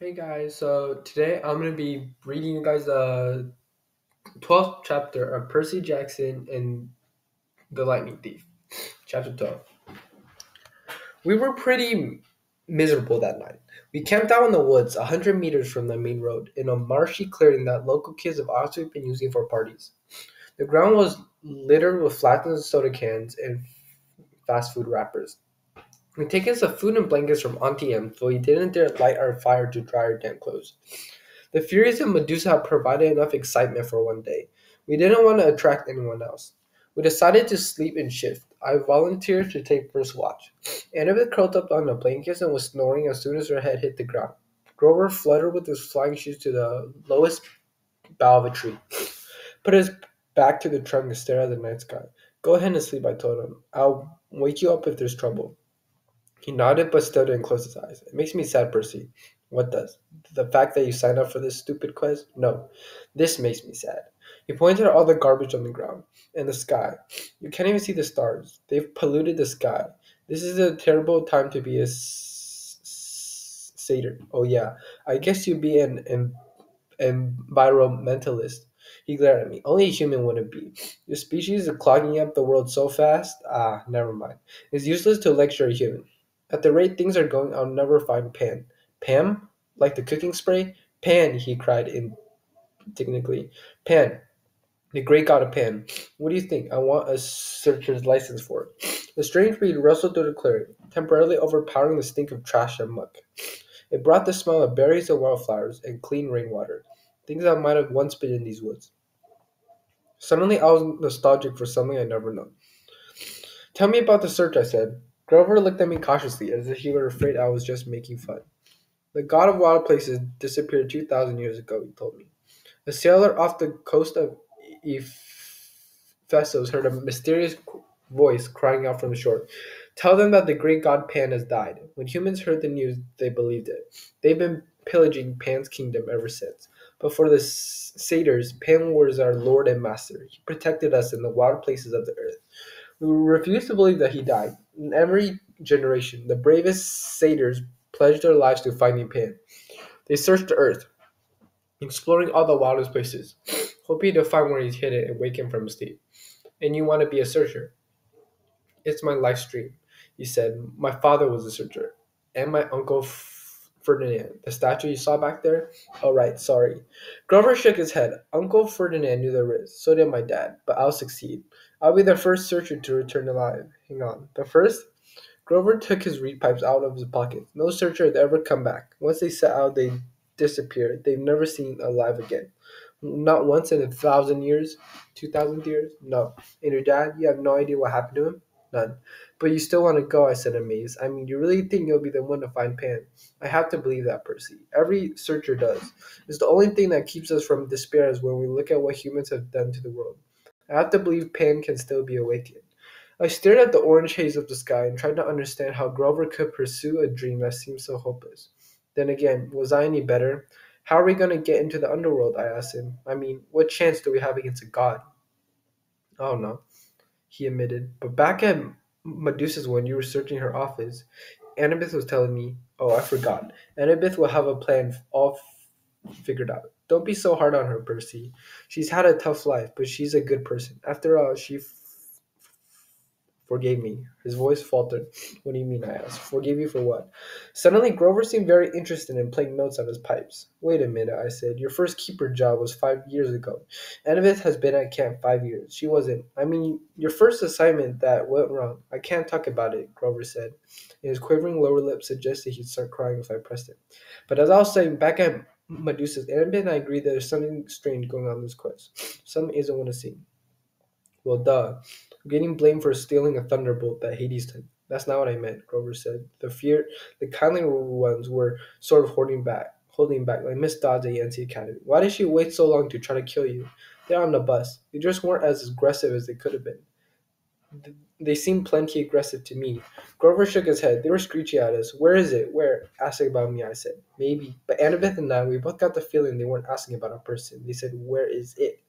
Hey guys, so today I'm going to be reading you guys the 12th chapter of Percy Jackson and the Lightning Thief. Chapter 12. We were pretty miserable that night. We camped out in the woods, a hundred meters from the main road, in a marshy clearing that local kids have also been using for parties. The ground was littered with flattened soda cans and fast food wrappers. We'd taken some food and blankets from Aunty Em, though we didn't dare light our fire to dry our damp clothes. The Furies of Medusa had provided enough excitement for one day. We didn't want to attract anyone else. We decided to sleep in shift. I volunteered to take first watch. Annabeth curled up on the blankets and was snoring as soon as her head hit the ground. Grover fluttered with his flying shoes to the lowest bough of a tree, put his back to the trunk and stared at the night sky. Go ahead and sleep, I told him. I'll wake you up if there's trouble. He nodded but still didn't close his eyes. It makes me sad, Percy. What does? The fact that you signed up for this stupid quest? No. This makes me sad. He pointed at all the garbage on the ground and the sky. You can't even see the stars. They've polluted the sky. This is a terrible time to be a satyr. Oh, yeah. I guess you'd be an, an environmentalist. He glared at me. Only a human wouldn't be. Your species is clogging up the world so fast. Ah, never mind. It's useless to lecture a human. At the rate things are going, I'll never find Pan. Pam? Like the cooking spray? Pan, he cried indignantly. Pan, the great god of Pan. What do you think? I want a searcher's license for it. The strange breed rustled through the clearing, temporarily overpowering the stink of trash and muck. It brought the smell of berries and wildflowers and clean rainwater, things that might have once been in these woods. Suddenly, I was nostalgic for something I'd never known. Tell me about the search, I said. Grover looked at me cautiously, as if he were afraid I was just making fun. The god of wild places disappeared 2,000 years ago, he told me. A sailor off the coast of Ephesus heard a mysterious voice crying out from the shore. Tell them that the great god Pan has died. When humans heard the news, they believed it. They've been pillaging Pan's kingdom ever since. But for the satyrs, Pan was our lord and master. He protected us in the wild places of the earth. We refuse to believe that he died. In every generation, the bravest satyrs pledged their lives to finding Pan. They searched the earth, exploring all the wildest places, hoping to find where he's hidden and wake him from his sleep. And you want to be a searcher? It's my life's dream, he said. My father was a searcher, and my uncle Ferdinand, the statue you saw back there? Oh, right, sorry. Grover shook his head. Uncle Ferdinand knew the risk. So did my dad, but I'll succeed. I'll be the first searcher to return alive. Hang on. The first? Grover took his reed pipes out of his pocket. No searcher had ever come back. Once they set out, they disappeared. They've never seen alive again. Not once in a thousand years? Two thousand years? No. And your dad, you have no idea what happened to him? None. But you still want to go, I said, amazed. I mean, you really think you'll be the one to find Pan? I have to believe that, Percy. Every searcher does. It's the only thing that keeps us from despair is when we look at what humans have done to the world. I have to believe Pan can still be awakened. I stared at the orange haze of the sky and tried to understand how Grover could pursue a dream that seemed so hopeless. Then again, was I any better? How are we going to get into the underworld? I asked him. I mean, what chance do we have against a god? Don't know, he admitted. But back at Medusa's when you were searching her office, Annabeth was telling me, oh, I forgot. Annabeth will have a plan all figured out. Don't be so hard on her, Percy. She's had a tough life, but she's a good person. After all, she forgave me. His voice faltered. What do you mean? I asked. Forgive you for what? Suddenly, Grover seemed very interested in playing notes on his pipes. Wait a minute, I said. Your first keeper job was five years ago. Annabeth has been at camp five years. She wasn't. I mean, your first assignment that went wrong. I can't talk about it, Grover said. And his quivering lower lip suggested he'd start crying if I pressed it. But as I was saying, back at Medusa's, Annabeth and I agreed that there's something strange going on in this quest. Something isn't what it seems. Well, duh. Getting blamed for stealing a thunderbolt that Hades took. That's not what I meant, Grover said. The fear, the kindly ones were sort of holding back, holding back, like Miss Dodds at Yancey Academy. Why did she wait so long to try to kill you? They're on the bus. They just weren't as aggressive as they could have been. They seemed plenty aggressive to me. Grover shook his head. They were screeching at us. Where is it? Where? Asking about me, I said. Maybe. But Annabeth and I, we both got the feeling they weren't asking about a person. They said, Where is it?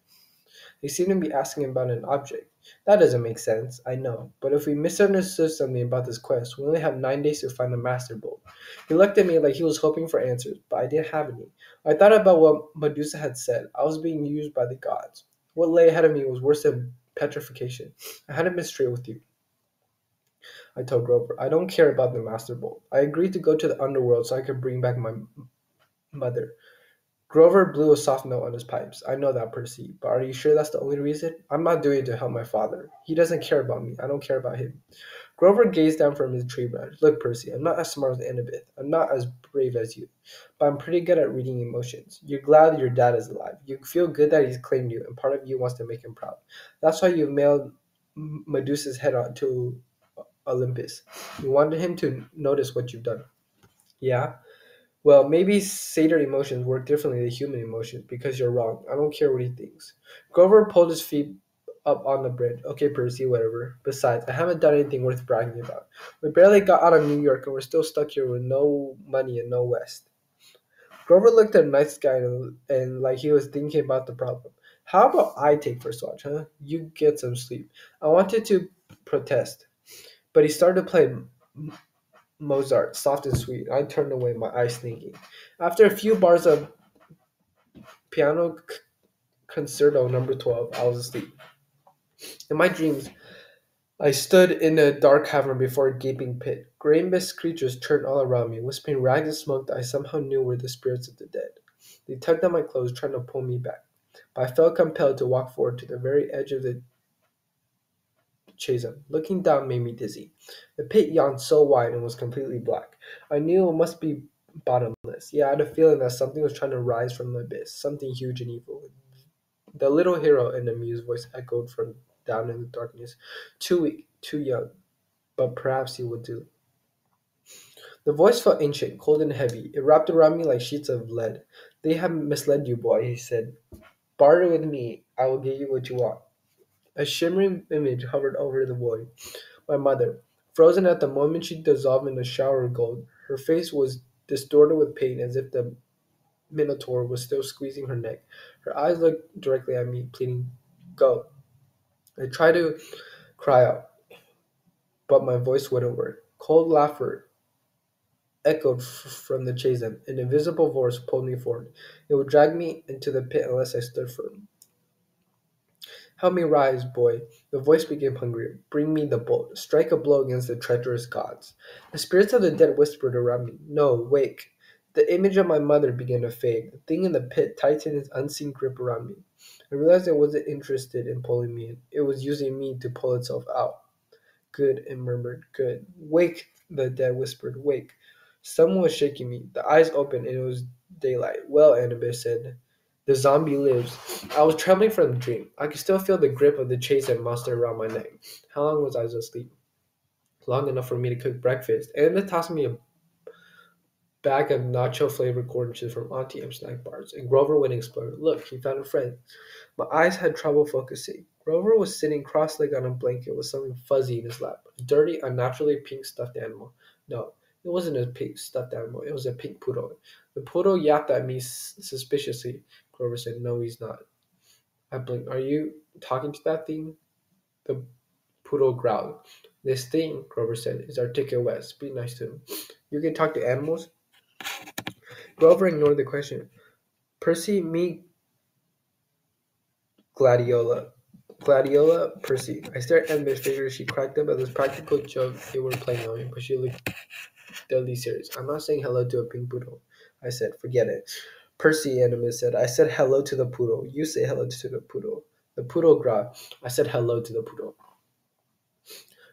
They seemed to be asking about an object. That doesn't make sense, I know. But if we misunderstood something about this quest, we only have nine days to find the Master Bolt. He looked at me like he was hoping for answers, but I didn't have any. I thought about what Medusa had said. I was being used by the gods. What lay ahead of me was worse than petrification. I hadn't been straight with you. I told Grover, I don't care about the Master Bolt. I agreed to go to the underworld so I could bring back my mother. Grover blew a soft note on his pipes. I know that, Percy, but are you sure that's the only reason? I'm not doing it to help my father. He doesn't care about me. I don't care about him. Grover gazed down from his tree branch. Look, Percy, I'm not as smart as Annabeth. I'm not as brave as you, but I'm pretty good at reading emotions. You're glad your dad is alive. You feel good that he's claimed you, and part of you wants to make him proud. That's why you mailed Medusa's head on to Olympus. You wanted him to notice what you've done. Yeah? Well, maybe satyr emotions work differently than human emotions because you're wrong. I don't care what he thinks. Grover pulled his feet up on the bridge. Okay, Percy, whatever. Besides, I haven't done anything worth bragging about. We barely got out of New York and we're still stuck here with no money and no West. Grover looked at the night sky and, and like he was thinking about the problem. How about I take first watch, huh? You get some sleep. I wanted to protest, but he started playing Mozart, soft and sweet. I turned away, my eyes thinking. After a few bars of piano concerto number 12, I was asleep. In my dreams, I stood in a dark cavern before a gaping pit. Gray mist creatures turned all around me, whispering rags of smoke that I somehow knew were the spirits of the dead. They tugged at my clothes, trying to pull me back, but I felt compelled to walk forward to the very edge of the chasm. Looking down made me dizzy. The pit yawned so wide and was completely black. I knew it must be bottomless. Yeah, I had a feeling that something was trying to rise from the abyss, something huge and evil. The little hero in the muse voice echoed from down in the darkness. Too weak, too young, but perhaps he would do. The voice felt ancient, cold, and heavy. It wrapped around me like sheets of lead. They have misled you, boy, he said. Barter with me. I will give you what you want. A shimmering image hovered over the void. My mother, frozen at the moment she dissolved in a shower of gold. Her face was distorted with pain as if the Minotaur was still squeezing her neck. Her eyes looked directly at me, pleading, Go. I tried to cry out, but my voice wouldn't work. Cold laughter echoed f- from the chasm. An invisible force pulled me forward. It would drag me into the pit unless I stood firm. Help me rise, boy. The voice became hungrier. Bring me the bolt. Strike a blow against the treacherous gods. The spirits of the dead whispered around me. No, wake. The image of my mother began to fade. The thing in the pit tightened its unseen grip around me. I realized it wasn't interested in pulling me in. It was using me to pull itself out. Good, it murmured. Good. Wake, the dead whispered. Wake. Someone was shaking me. The eyes opened and it was daylight. Well, Annabeth said, the zombie lives. I was trembling from the dream. I could still feel the grip of the chasing monster around my neck. How long was I asleep? Long enough for me to cook breakfast. And it tossed me a bag of nacho flavored corn chips from Aunty Em snack bars, and Grover went and explored. Look, he found a friend. My eyes had trouble focusing. Grover was sitting cross legged on a blanket with something fuzzy in his lap. A dirty, unnaturally pink stuffed animal. No, it wasn't a pink stuffed animal. It was a pink poodle. The poodle yapped at me suspiciously. Grover said, No, he's not. I blinked. Are you talking to that thing? The poodle growled. This thing, Grover said, is Arctic West. Be nice to him. You can talk to animals? Grover ignored the question. Percy, me, Gladiola. Gladiola, Percy. I stared at Miss Figure. She cracked up at this practical joke they were playing on me, but she looked deadly serious. I'm not saying hello to a pink poodle. I said, forget it. Percy, Annabeth said, I said hello to the poodle. You say hello to the poodle. The poodle growled. I said hello to the poodle.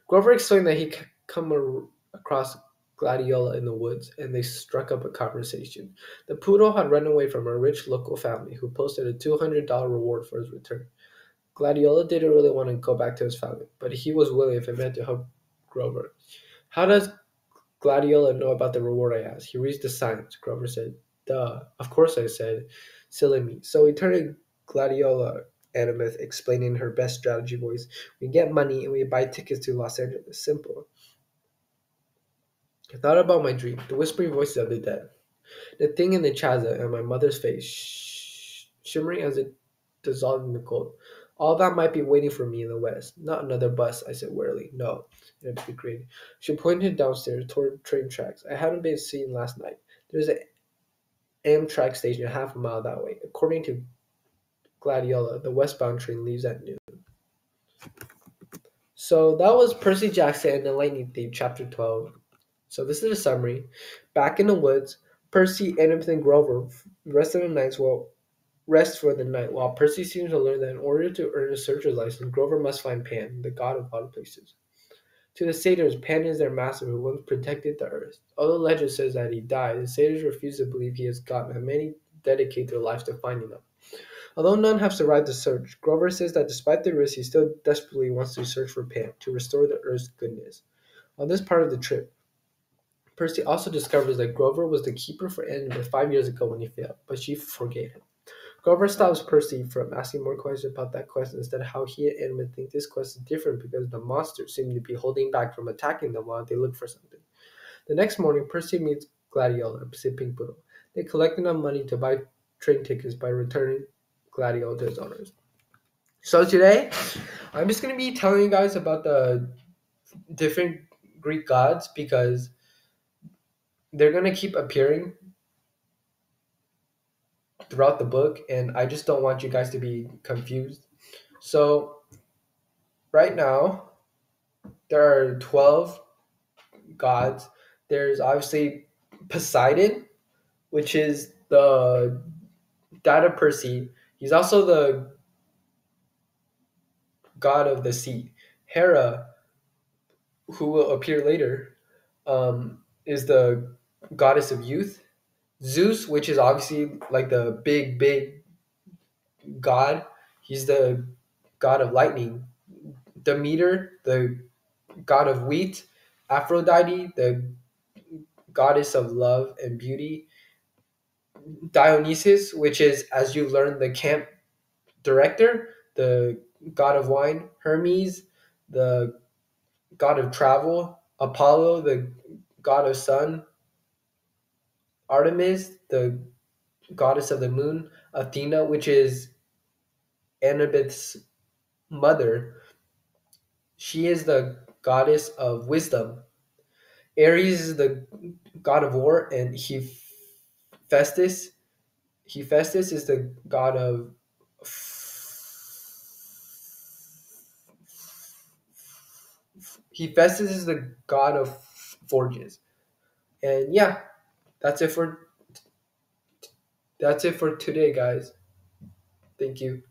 Grover explained that he come across Gladiola in the woods, and they struck up a conversation. The poodle had run away from a rich local family who posted a $200 reward for his return. Gladiola didn't really want to go back to his family, but he was willing if it meant to help Grover. How does Gladiola know about the reward I asked? He reads the signs, Grover said. Duh. Of course I said. Silly me. So we turned to Gladiola, Annabeth explained in her best strategy voice. We get money and we buy tickets to Los Angeles. Simple. I thought about my dream, the whispering voices of the dead, the thing in the chaza and my mother's face, sh- shimmering as it dissolved in the cold. All that might be waiting for me in the west. Not another bus, I said wearily. No, it agreed. She pointed downstairs toward train tracks. I hadn't been seen last night. There's an Amtrak station a half a mile that way. According to Gladiola, the westbound train leaves at noon. So that was Percy Jackson and the Lightning Thief, chapter 12. So this is a summary. Back in the woods, Percy, Annabeth, and Grover rest of the nights will rest for the night, while Percy seems to learn that in order to earn a searcher's license, Grover must find Pan, the god of odd places. To the satyrs, Pan is their master who once protected the earth. Although legend says that he died, the satyrs refuse to believe he is God, and many dedicate their lives to finding him. Although none have survived the search, Grover says that despite the risk, he still desperately wants to search for Pan to restore the Earth's goodness. On this part of the trip, Percy also discovers that Grover was the keeper for Annabeth five years ago when he failed, but she forgave him. Grover stops Percy from asking more questions about that quest instead of how he and Annabeth think this quest is different because the monsters seem to be holding back from attacking them while they look for something. The next morning, Percy meets Gladiola and Pink Poodle. They collect enough money to buy train tickets by returning Gladiola to his owners. So today, I'm just going to be telling you guys about the different Greek gods because they're going to keep appearing throughout the book, and I just don't want you guys to be confused. So, right now, there are 12 gods. There's obviously Poseidon, which is the dad of Percy, He's also the god of the sea. Hera, who will appear later, um, is the goddess of youth. Zeus, which is obviously like the big, big god, he's the god of lightning. Demeter, the god of wheat. Aphrodite, the goddess of love and beauty. Dionysus, which is, as you learn, the camp director, the god of wine, Hermes, the god of travel, Apollo, the god of sun, Artemis, the goddess of the moon, Athena, which is Annabeth's mother. She is the goddess of wisdom. Ares is the god of war, and Hephaestus, Hephaestus is the god of Hephaestus is the god of forges. And yeah, that's it for that's it for today, guys. Thank you.